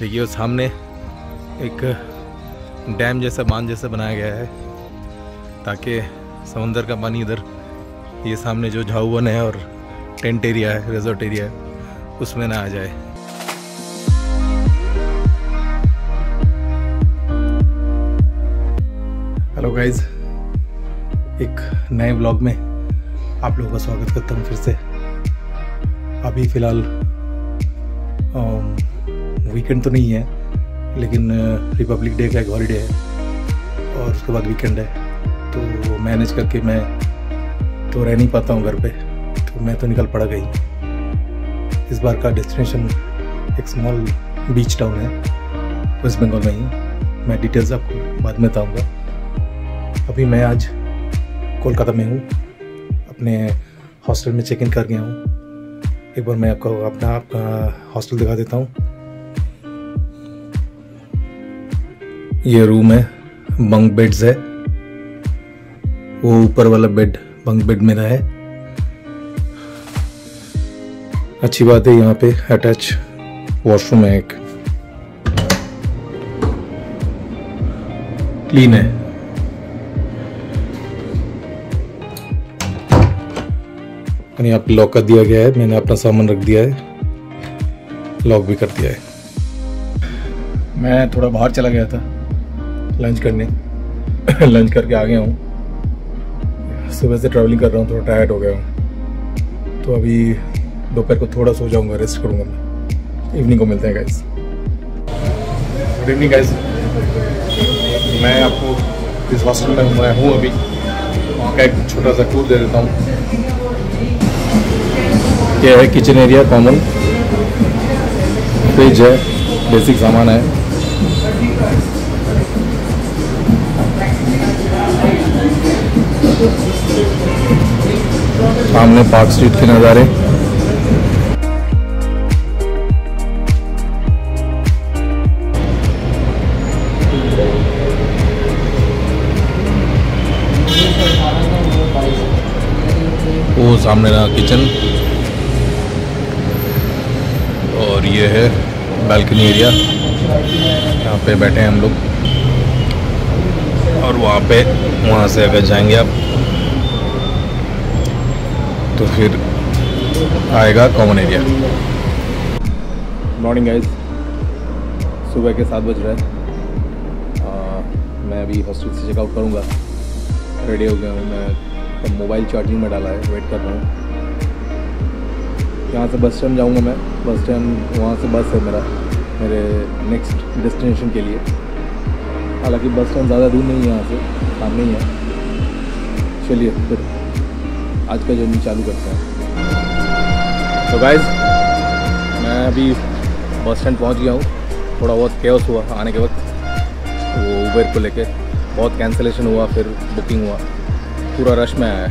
देखिए सामने एक डैम जैसा, बाँध जैसा बनाया गया है, ताकि समंदर का पानी इधर, ये सामने जो झाऊवन है और टेंट एरिया है, रिजॉर्ट एरिया है, उसमें ना आ जाए। हेलो गाइस, एक नए ब्लॉग में आप लोगों का स्वागत करता हूँ फिर से। अभी फ़िलहाल वीकेंड तो नहीं है, लेकिन रिपब्लिक डे का एक हॉलीडे है, और उसके बाद वीकेंड है तो मैनेज करके मैं तो रह नहीं पाता हूँ घर पे तो मैं तो निकल पड़ा गई इस बार का डेस्टिनेशन एक स्मॉल बीच टाउन है वेस्ट बंगाल में ही मैं डिटेल्स आपको बाद में बताऊँगा। अभी मैं आज कोलकाता में हूँ, अपने हॉस्टल में चेक इन कर गया हूँ। एक बार मैं आपको, अपना, आपका हॉस्टल दिखा देता हूँ। ये रूम है बंक बेड्स है। वो ऊपर वाला बेड बंक बेड मेरा है। अच्छी बात है, यहाँ पे अटैच वॉशरूम है एक। क्लीन है। यहाँ पे लॉक कर दिया गया है, मैंने अपना सामान रख दिया है। लॉक भी कर दिया है। मैं थोड़ा बाहर चला गया था। लंच करने। लंच करके आ गया हूँ। सुबह से ट्रैवलिंग कर रहा हूँ, थोड़ा टायर्ड हो गया हूँ। तो अभी दोपहर को थोड़ा सो जाऊँगा रेस्ट करूँगा मैं। इवनिंग को मिलते हैं गाइस गुड इवनिंग गाइस मैं आपको इस हॉस्टल में मैं हूँ अभी। वहाँ का एक छोटा सा टूर दे देता हूँ। ये है किचन एरिया कॉमन फ्रिज है बेसिक सामान है। सामने पार्क स्ट्रीट के नज़ारे। वो सामने रहा किचन और ये है बालकनी एरिया यहाँ पे बैठे हैं हम लोग। और वहाँ पे, वहाँ से अगर जाएँगे आप तो फिर आएगा कॉमन एरिया मॉर्निंग गाइज़ सुबह के सात बज रहे हैं। मैं अभी हॉस्टल से चेकआउट करूँगा। रेडी हो गया हूँ मैं। तो मोबाइल चार्जिंग में डाला है। वेट कर रहा हूँ। यहाँ से बस स्टैंड जाऊँगा मैं। बस स्टैंड वहाँ से बस है मेरा। मेरे नेक्स्ट डेस्टिनेशन के लिए। हालाँकि बस स्टैंड ज़्यादा दूर नहीं है यहाँ से। सामने ही है। चलिए, फिर। आज का जर्नी चालू करते हैं। तो गाइज़ मैं अभी बस स्टैंड पहुँच गया हूँ। थोड़ा बहुत केयस हुआ आने के वक्त। वो उबेर को लेके बहुत कैंसिलेशन हुआ, फिर बुकिंग हुआ। पूरा रश में आया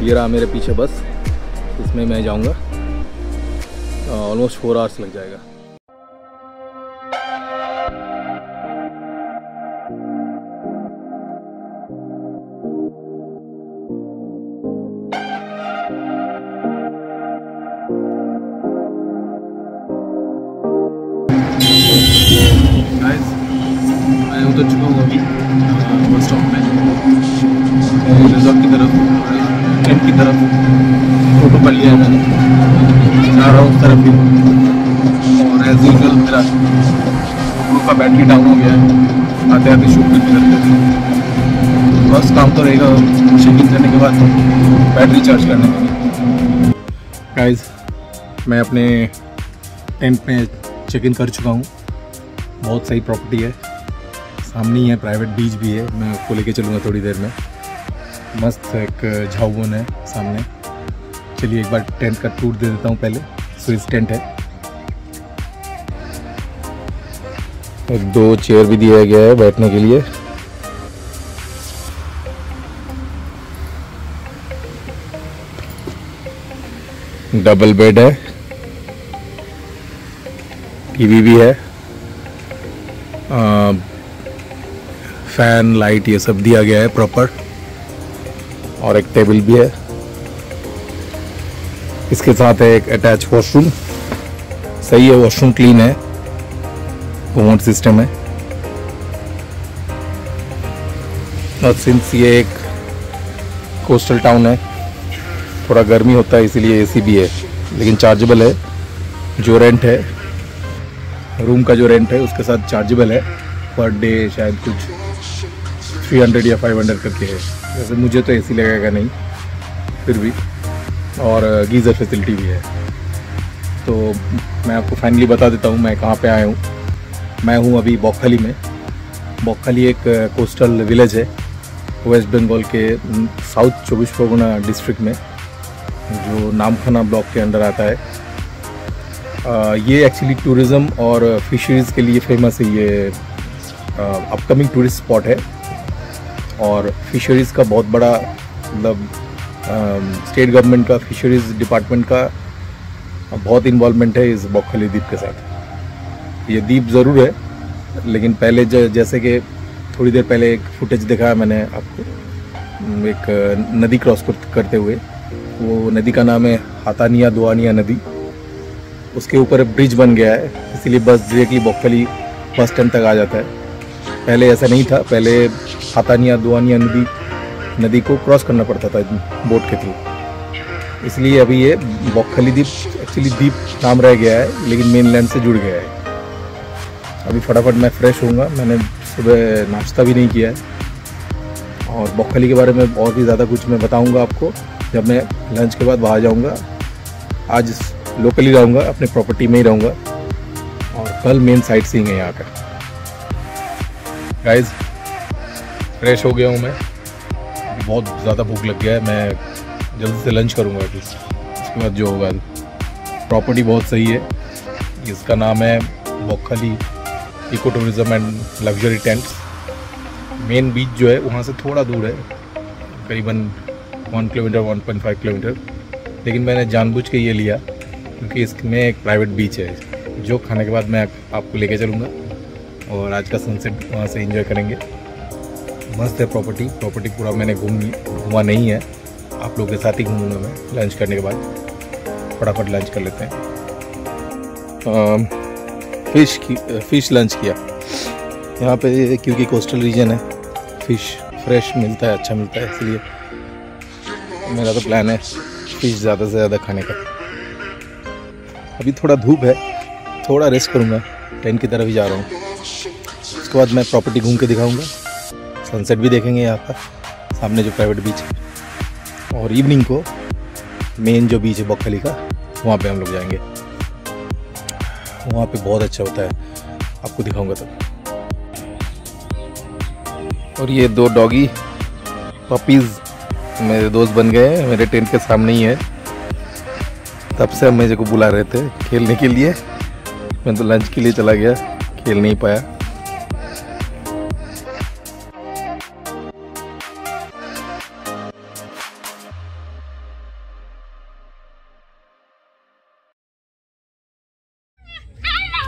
ये रहा मेरे पीछे बस इसमें मैं जाऊँगा। ऑलमोस्ट फोर आवर्स लग जाएगा। Guys, मैं उतर चुका हूँ अभी बस स्टॉप में रिजॉर्ट की तरफ़ टेंट की तरफ़ फ़ोटो कर लिया मैंने. जा रहा हूँ उस तरफ़ भी. और एज यूजल मेरा का बैटरी डाउन हो गया है. आते आते शूट करते करते. बस काम तो रहेगा इन करने के बाद बैटरी चार्ज करने का गाइस मैं अपने टेंट में चेक इन कर चुका हूँ. बहुत सही प्रॉपर्टी है। सामने ही है प्राइवेट बीच भी है। मैं आपको लेके चलूँगा थोड़ी देर में। मस्त एक झाउन है सामने। चलिए एक बार टेंट का टूर दे देता हूँ पहले। स्विस टेंट है। और दो चेयर भी दिया गया है बैठने के लिए। डबल बेड है। टीवी भी है। फ़ैन, लाइट, ये सब दिया गया है प्रॉपर। और एक टेबल भी है। इसके साथ है एक अटैच वॉशरूम सही है वॉशरूम क्लीन है। कोमोड सिस्टम है। और सिंस ये एक कोस्टल टाउन है, थोड़ा गर्मी होता है, इसीलिए एसी भी है। लेकिन चार्जेबल है। जो रेंट है रूम का जो रेंट है, उसके साथ चार्जेबल है। पर डे शायद कुछ 300 या 500 करके है। वैसे मुझे तो एसी लगेगा नहीं फिर भी। और गीज़र फैसिलिटी भी है। तो मैं आपको फाइनली बता देता हूँ मैं कहाँ पे आया हूँ। मैं हूँ अभी बौखली में। बौखली एक कोस्टल विलेज है वेस्ट बंगाल के साउथ चौबीस परगना डिस्ट्रिक्ट में जो नामखाना ब्लॉक के अंडर आता है। आ, ये एक्चुअली टूरिज़्म और फिशरीज़ के लिए फ़ेमस है ये अपकमिंग टूरिस्ट स्पॉट है। और फिशरीज़ का बहुत बड़ा मतलब स्टेट गवर्नमेंट का फिशरीज़ डिपार्टमेंट का बहुत इन्वॉल्वमेंट है इस बौखली द्वीप के साथ। ये द्वीप ज़रूर है, लेकिन पहले जैसे कि थोड़ी देर पहले एक फुटेज दिखाया मैंने आपको एक नदी क्रॉस करते हुए। वो नदी का नाम है हाथानिया दुआनिया नदी। उसके ऊपर ब्रिज बन गया है, इसीलिए बस डायरेक्टली बौखली बस स्टैंड तक आ जाता है। पहले ऐसा नहीं था। पहले हाथानिया, दुआनिया नदी नदी को क्रॉस करना पड़ता था बोट के थ्रू इसलिए अभी ये बौखली द्वीप एक्चुअली द्वीप नाम रह गया है, लेकिन मेन लैंड से जुड़ गया है। अभी फटाफट मैं फ्रेश होऊँगा। मैंने सुबह नाश्ता भी नहीं किया है। और बौखली के बारे में और भी ज़्यादा कुछ मैं बताऊँगा आपको। जब मैं लंच के बाद बाहर जाऊँगा, आज लोकली रहूँगा, अपने प्रॉपर्टी में ही रहूँगा। और कल मेन साइट सीइंग है यहाँ का। गाइज़ फ्रेश हो गया हूँ मैं। बहुत ज़्यादा भूख लग गया है। मैं जल्दी से लंच करूँगा अभी उसके बाद जो होगा प्रॉपर्टी बहुत सही है। इसका नाम है Bakkhali eco tourism and luxury tents main beach जो है, वहाँ से थोड़ा दूर है। करीबन one kilometre one point five kilometre लेकिन मैंने जानबूझ के ये लिया, क्योंकि इसमें एक प्राइवेट बीच है। जो खाने के बाद मैं आपको लेके चलूँगा। और आज का सनसेट वहाँ से एंजॉय करेंगे। मस्त है प्रॉपर्टी प्रॉपर्टी पूरा मैंने घूम, घूमा नहीं है। आप लोगों के साथ ही घूमूँगा मैं लंच करने के बाद। फटाफट लंच कर लेते हैं। फ़िश की फ़िश लंच किया। यहाँ पे क्योंकि कोस्टल रीजन है फ़िश फ्रेश मिलता है अच्छा मिलता है, इसलिए मेरा तो प्लान है फ़िश ज़्यादा से ज़्यादा खाने का। अभी थोड़ा धूप है, थोड़ा रेस्ट करूँगा टेंट की तरफ़ ही जा रहा हूँ। उसके बाद मैं प्रॉपर्टी घूम के दिखाऊँगा। सनसेट भी देखेंगे यहाँ पर। सामने जो प्राइवेट बीच है। और इवनिंग को मेन जो बीच है बकली का, वहाँ पे हम लोग जाएँगे। वहाँ पे बहुत अच्छा होता है। आपको दिखाऊँगा तब। और ये दो डॉगी पपीज़ मेरे दोस्त बन गए हैं। मेरे टेंट के सामने ही है। तब से हम मेरे को बुला रहे थे खेलने के लिए। मैं तो लंच के लिए चला गया। खेल नहीं पाया।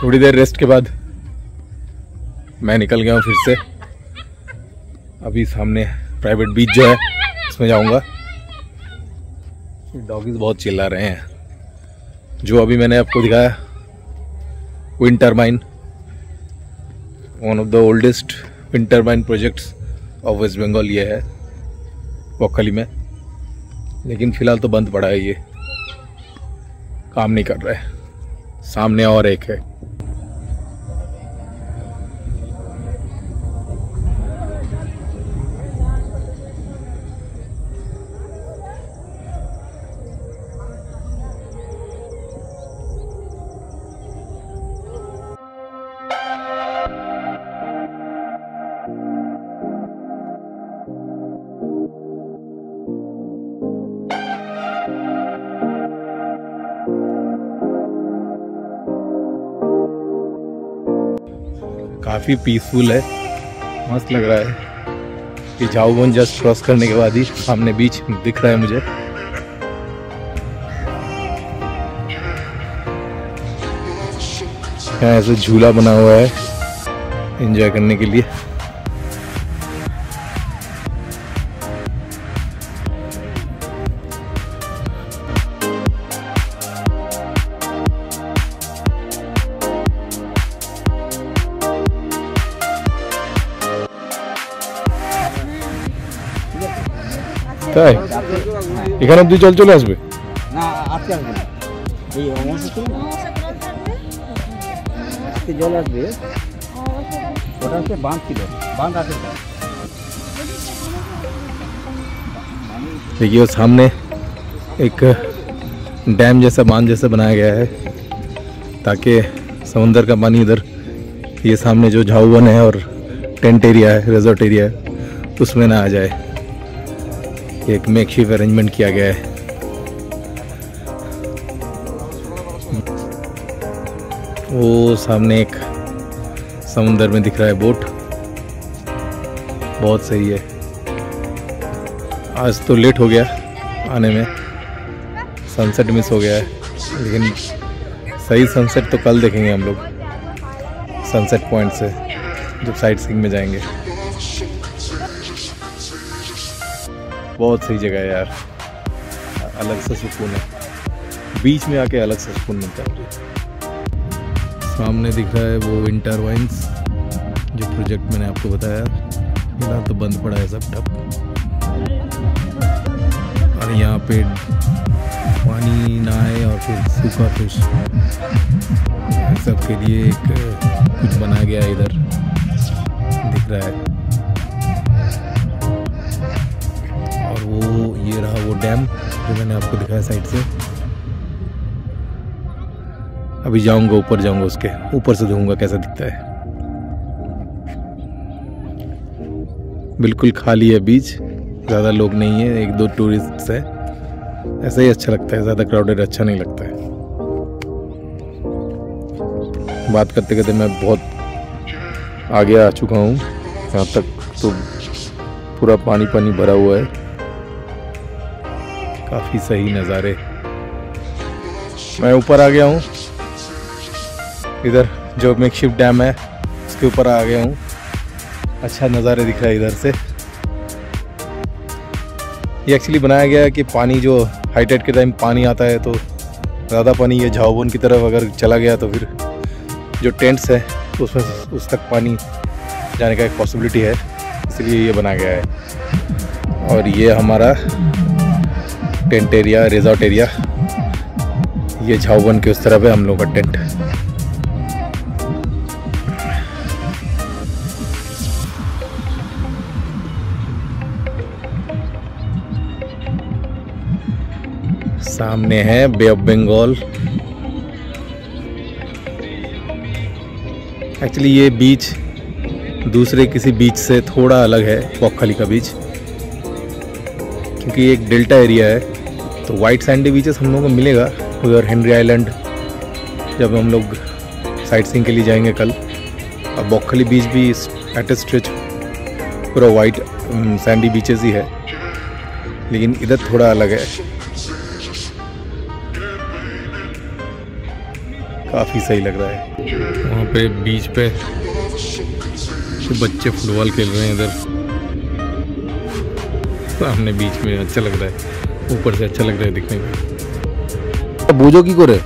थोड़ी देर रेस्ट के बाद मैं निकल गया हूँ फिर से। अभी सामने प्राइवेट बीच जो है, उसमें जाऊँगा। डॉगीज बहुत चिल्ला रहे हैं। जो अभी मैंने आपको दिखाया winter turbine one of the oldest wind turbine projects of West Bengal ये है वक्खली में। लेकिन फ़िलहाल तो बंद पड़ा है ये। काम नहीं कर रहा है। सामने और एक है। काफ़ी पीसफुल है। मस्त लग रहा है कि झाऊबन जस्ट क्रॉस करने के बाद ही सामने बीच दिख रहा है मुझे। ऐसे झूला बना हुआ है। एंजॉय करने के लिए। এখানে অব্দি জল চলে আসবে না আজকে আসবে না এই অমাবস্যা ছিল না আজকে জল আসবে ওটা হচ্ছে বাঁধ ছিল বাঁধ আছে ওটা। देखिए वो सामने एक डैम जैसा बांध जैसा बनाया गया है ताकि समंदर का पानी इधर ये सामने जो झाऊवन है और टेंट एरिया है रिजॉर्ट एरिया है उसमें ना आ जाए ये एक मेक अरेंजमेंट किया गया है। वो सामने एक समुंदर में दिख रहा है, बोट। बहुत सही है। आज तो लेट हो गया आने में। सनसेट मिस हो गया है, लेकिन सही सनसेट तो कल देखेंगे हम लोग, सनसेट पॉइंट से, जब साइट सीइंग में जाएँगे। बहुत सही जगह है यार। अलग से सुकून है। बीच में आके अलग से सुकून मिलता है। सामने दिख रहा है वो विंटर वाइन्स जो प्रोजेक्ट मैंने आपको बताया। फ़िलहाल तो बंद पड़ा है सब ठप और यहाँ पे पानी ना आए और फिर सूखा फ़िश। सब के लिए एक कुछ बनाया गया इधर। दिख रहा है। वो, ये रहा वो डैम जो मैंने आपको दिखाया साइड से। अभी जाऊँगा, ऊपर जाऊँगा उसके। ऊपर से देखूँगा कैसा दिखता है। बिल्कुल खाली है बीच। ज़्यादा लोग नहीं है, एक दो टूरिस्ट है। ऐसा ही अच्छा लगता है, ज़्यादा क्राउडेड अच्छा नहीं लगता है। बात करते करते मैं बहुत आगे आ चुका हूँ। यहाँ तक तो पूरा पानी पानी भरा हुआ है। काफ़ी सही नज़ारे। मैं ऊपर आ गया हूँ। इधर जो मेकशिफ्ट डैम है, उसके ऊपर आ गया हूँ। अच्छा नज़ारे दिख रहा है इधर से। ये एक्चुअली बनाया गया है कि पानी जो हाई टाइड के टाइम पानी आता है तो ज़्यादा पानी ये झाओबन की तरफ़ अगर चला गया तो फिर जो टेंट्स है, उसमें उस तक पानी जाने का एक पॉसिबिलिटी है। इसलिए ये बनाया गया है। और ये हमारा टेंट एरिया, रिजॉर्ट एरिया, ये झाओबन के उस तरफ़ है हम लोग का टेंट। सामने है बे ऑफ़ बंगाल। एक्चुअली ये बीच दूसरे किसी बीच से थोड़ा अलग है पोखली का बीच। क्योंकि एक डेल्टा एरिया है। तो वाइट सैंडी बीचेस हम लोगों को मिलेगा उधर हेनरी आइलैंड जब हम लोग साइट सीइंग के लिए जाएँगे कल। और बोखली बीच भी एट ए स्ट्रेच पूरा वाइट सैंडी बीचेस ही है। लेकिन इधर थोड़ा अलग है। काफ़ी सही लग रहा है। वहाँ पे बीच पे तो बच्चे फुटबॉल खेल रहे हैं इधर। सामने बीच में अच्छा लग रहा है। ऊपर से अच्छा लग रहा है दिखने में বুঝো কি করে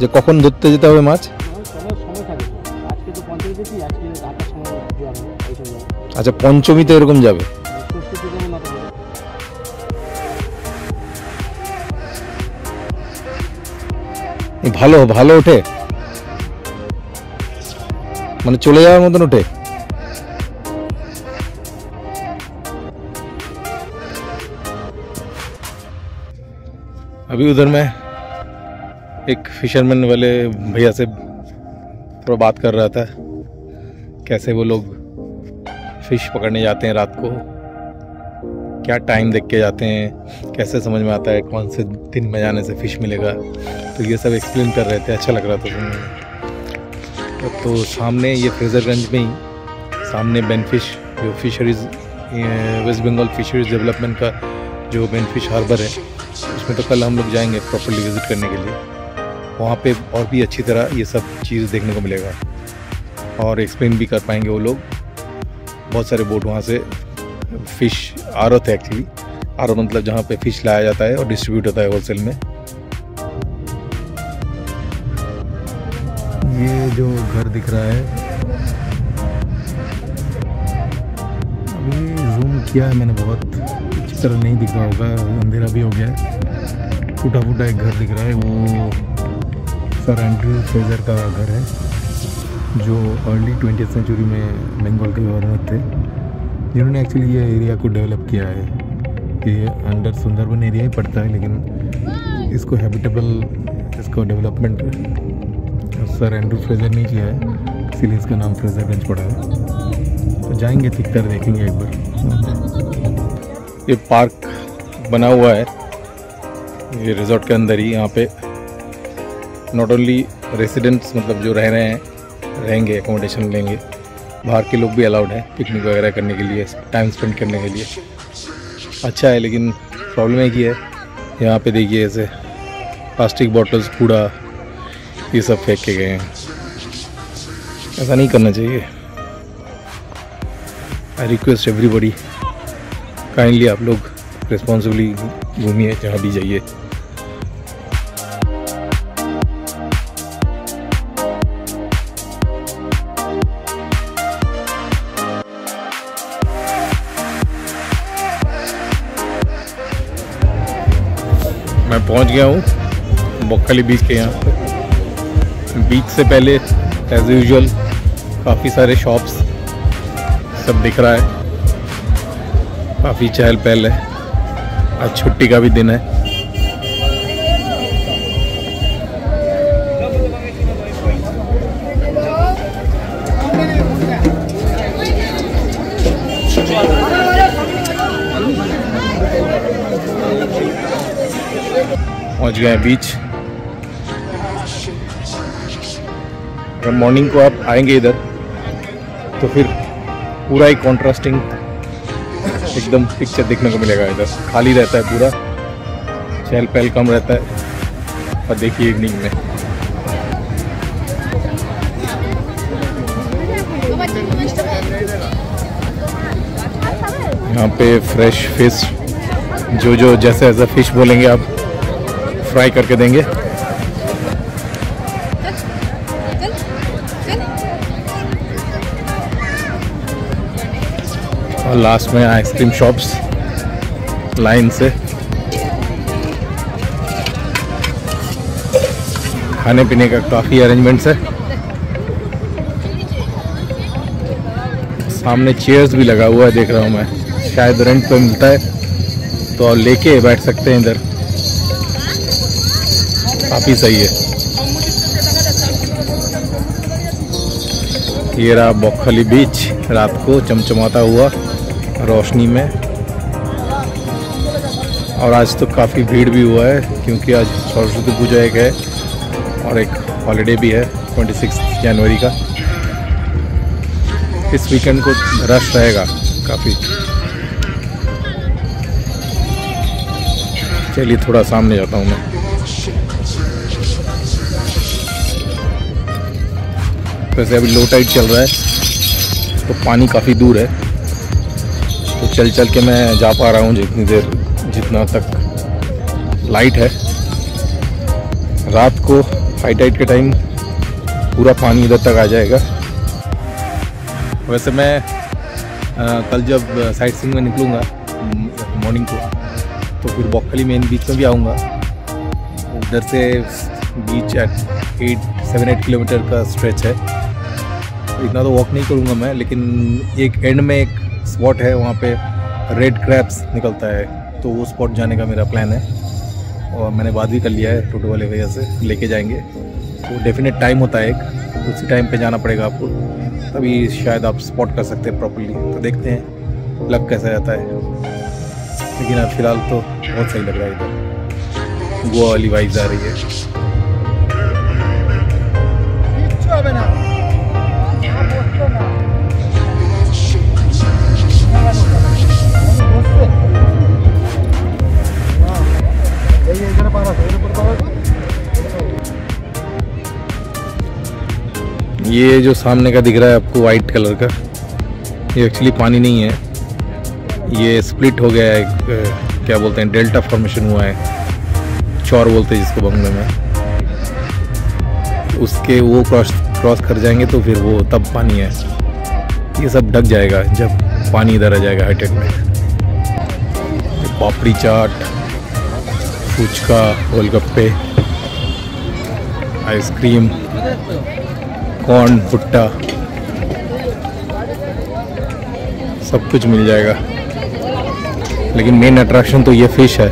যে কখন ধরতে যেতে হবে মাছ সময় সময় থাকে আজকে তো পঞ্চাশ দিচ্ছি আজকে আটটার সময় দেওয়া হবে এই সময় আচ্ছা পঞ্চমীতে এরকম যাবে ষষ্ঠী থেকে নটা হবে এ ভালো ভালো ওঠে মানে চলে যাওয়ার মতন ওঠে अभी उधर मैं एक फिशरमैन वाले भैया से थोड़ा बात कर रहा था कैसे वो लोग फ़िश पकड़ने जाते हैं रात को क्या टाइम देख के जाते हैं कैसे समझ में आता है कौन से दिन में जाने से फ़िश मिलेगा। तो ये सब एक्सप्लेन कर रहे थे अच्छा लग रहा था सुनने में। तो, सामने ये फ्रेजरगंज में ही सामने बेनफिश जो fisheries West Bengal fisheries development का जो बेनफिश हार्बर है उसमें तो कल हम लोग जाएँगे प्रॉपरली विज़िट करने के लिए। वहाँ पे और भी अच्छी तरह ये सब चीज़ देखने को मिलेगा। और एक्सप्लेन भी कर पाएँगे वो लोग। बहुत सारे बोट वहाँ से फ़िश आर थे एक्चुअली आर मतलब जहाँ पे फ़िश लाया जाता है और डिस्ट्रीब्यूट होता है होलसेल में। ये जो घर दिख रहा है। अभी जूम किया है मैंने बहुत। तरह नहीं दिख रहा होगा, अंधेरा भी हो गया है। टूटा फूटा एक घर दिख रहा है, वो सर एंड्रू फ्रेजर का घर है, जो अर्ली ट्वेंटी सेंचुरी में बंगाल के गवर्नर थे। जिन्होंने एक्चुअली ये एरिया को डेवलप किया है। ये अंडर सुंदरबन एरिया ही पड़ता है, लेकिन इसको हैबिटेबल इसको डेवलपमेंट सर एंड्रू फ्रेजर ने किया है। इसीलिए इसका नाम फ्रेजरगंज पड़ा है। तो जाएँगे दिखकर देखेंगे एक बार। ये पार्क बना हुआ है। ये रिजॉर्ट के अंदर ही यहाँ पे नॉट ओनली रेसिडेंट्स मतलब जो रह रहे हैं, रहेंगे एकोमोडेशन लेंगे, बाहर के लोग भी अलाउड हैं पिकनिक वगैरह करने के लिए टाइम स्पेंड करने के लिए। अच्छा है, लेकिन प्रॉब्लम एक ही है। यहाँ पे देखिए ऐसे प्लास्टिक बॉटल्स कूड़ा, ये सब फेंक के गए हैं। ऐसा नहीं करना चाहिए। आई रिक्वेस्ट एवरीबडी काइंडली आप लोग रिस्पॉन्सिबली घूमिए, जहाँ भी जाइए। मैं पहुँच गया हूँ बोक्खली बीच के यहाँ बीच से पहले एज यूजल काफ़ी सारे शॉप्स सब दिख रहा है। काफ़ी चहल पहल है। आज छुट्टी का भी दिन है। पहुँच गए बीच। मॉर्निंग को आप आएँगे इधर तो फिर पूरा ही कॉन्ट्रास्टिंग एकदम पिक्चर देखने को मिलेगा इधर। खाली रहता है पूरा। चहल पहल कम रहता है। और देखिए इवनिंग में। यहाँ पे फ्रेश फ़िश जो जो जैसे जैसा फ़िश बोलेंगे आप फ्राई करके देंगे। और लास्ट में आइसक्रीम शॉप्स लाइन से। खाने पीने का काफ़ी अरेंजमेंट्स है। सामने चेयर्स भी लगा हुआ है, देख रहा हूँ मैं। शायद रेंट पे मिलता है तो लेके बैठ सकते हैं इधर। काफ़ी सही है। ये रहा बौखली बीच रात को चमचमाता हुआ। रोशनी में। और आज तो काफ़ी भीड़ भी हुआ है, क्योंकि आज सरस्वती पूजा एक है और एक हॉलीडे भी है 26 जनवरी का। इस वीकेंड को रश रहेगा काफ़ी। चलिए थोड़ा सामने जाता हूँ मैं। वैसे अभी लो टाइट चल रहा है तो पानी काफ़ी दूर है। तो चल चल के मैं जा पा रहा हूँ जितनी देर जितना तक लाइट है। रात को हाई टाइड के टाइम पूरा पानी इधर तक आ जाएगा। वैसे मैं कल जब साइट सीइंग में निकलूँगा मॉर्निंग को तो फिर बॉक्खली मेन बीच में भी आऊँगा। उधर से beach eight eight seven eight kilometre का स्ट्रेच है। इतना तो वॉक नहीं करूँगा मैं, लेकिन एक एंड में एक स्पॉट है, वहाँ पे रेड क्रैप्स निकलता है तो वो स्पॉट जाने का मेरा प्लान है। और मैंने बात भी कर लिया है टोटो वाले भैया से, लेके जाएँगे। तो डेफिनेट टाइम होता है एक, उसी टाइम पे जाना पड़ेगा आपको। तभी शायद आप स्पॉट कर सकते हैं प्रॉपरली तो देखते हैं लग कैसा जाता है। लेकिन अब फ़िलहाल तो बहुत सही लग रहा है इधर। गोवा वाली वाइज आ रही है। ये जो सामने का दिख रहा है आपको वाइट कलर का, ये एक्चुअली पानी नहीं है। ये स्प्लिट हो गया है क्या बोलते हैं डेल्टा फॉर्मेशन हुआ है। चौर बोलते हैं जिसको बंगले में। उसके वो क्रॉस क्रॉस कर जाएँगे तो फिर वो तब पानी है। ये सब ढक जाएगा जब पानी इधर आ जाएगा हाईटेक में। पापड़ी चाट। फुचका गोलगप्पे आइसक्रीम कॉर्न भुट्टा सब कुछ मिल जाएगा लेकिन मेन अट्रैक्शन तो ये फिश है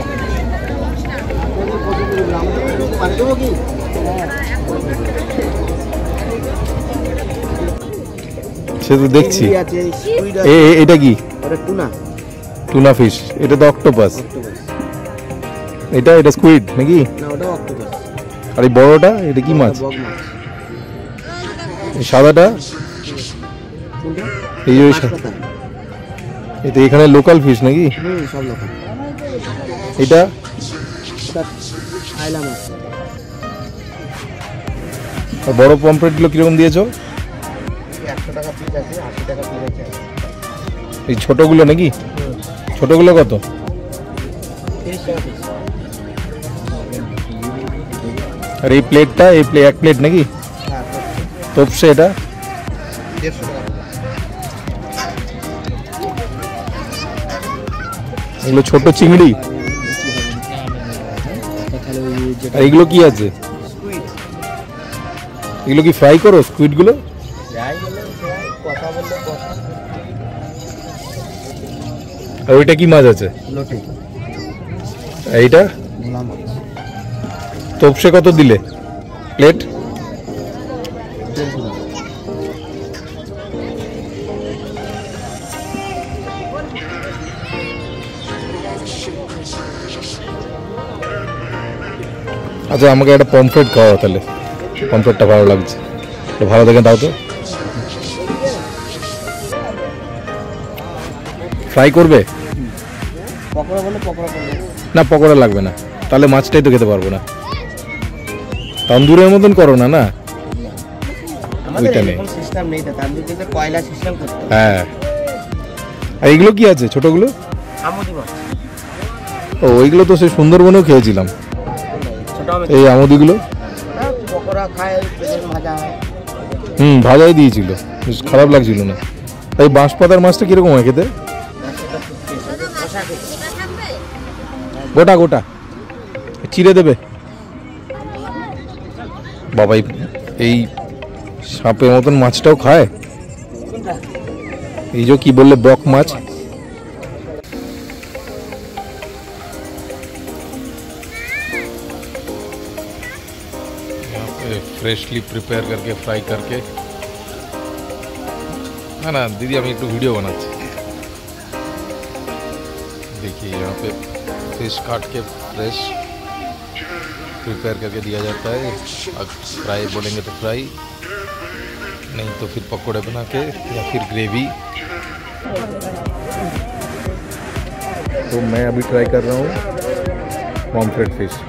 সে তো দেখছি আছে স্কুইড এ এ- এটা কি ওটা টুনা টুনা ফিশ এটা তো অক্টোপাস এটা এটা স্কুইড নাকি? না ওটা অক্টোপাস আর এই বড়টা এটা কি মাছ? সাদাটা? এই যে এটা এখানে লোকাল ফিশ নাকি? হুম সব রকম এটা? আইলা মাছ। আর বড় পমফ্রেটগুলো কীরকম দিয়েছ? একশো টাকা পিস আছে আশি টাকা পিস আছে। এই ছোটগুলো নাকি? ছোটগুলো কত? তিরিশ টাকা পিস আর এই প্লেটটা এই প্লে এক প্লেট নাকি? তোপসে এটা এগুলো ছোট চিংড়ি? আর এগুলো কি আছে? এগুলো কি ফ্রাই করো স্কুইডগুলো আর ওইটা কি মাছ আছে? এইটা? তোপসে কত দিলে? প্লেট আচ্ছা আমাকে একটা পমফ্রেট খাওয়া তাহলে। পমফ্রেটটা ভালো লাগছে। তো ভালো দেখে দাও তো। ফ্রাই করবে। না পকোড়া লাগবে না। তাহলে মাছটাই তো খেতে পারব না। তন্দুরের মতন করো না না? ওইটা নেই। সিস্টেম নেই তো তার কয়লা সিস্টেম করতে হ্যাঁ। আর এইগুলো কি আছে ছোটগুলো? আমুদি মাছ। ও ওইগুলো তো সেই সুন্দরবনেও খেয়েছিলাম। এই আমদিগুলো? হয়। হুম ভাজাই দিয়েছিল। বেশ খারাপ লাগছিল না। এই বাঁশ পাতার মাছটা কীরকম হয় খেতে? খেতে গোটা গোটা। চিড়ে দেবে? বাবাই এই সাপের মতন মাছটাও খায় কোনটা এই যে কি বললে বক মাছ फ्रेशली प्रिपेयर करके फ्राई करके না না দিদি আমি একটু ভিডিও বানাচ্ছি देखिए यहाँ पे फिश काट के फ्रेश प्रिपेयर करके दिया जाता है। फ्राई बोलेंगे तो फ्राई, नहीं तो फिर पकोड़े बना के या फिर ग्रेवी। तो मैं अभी ट्राई कर रहा हूँ पॉम्फ्रेट फ़िश।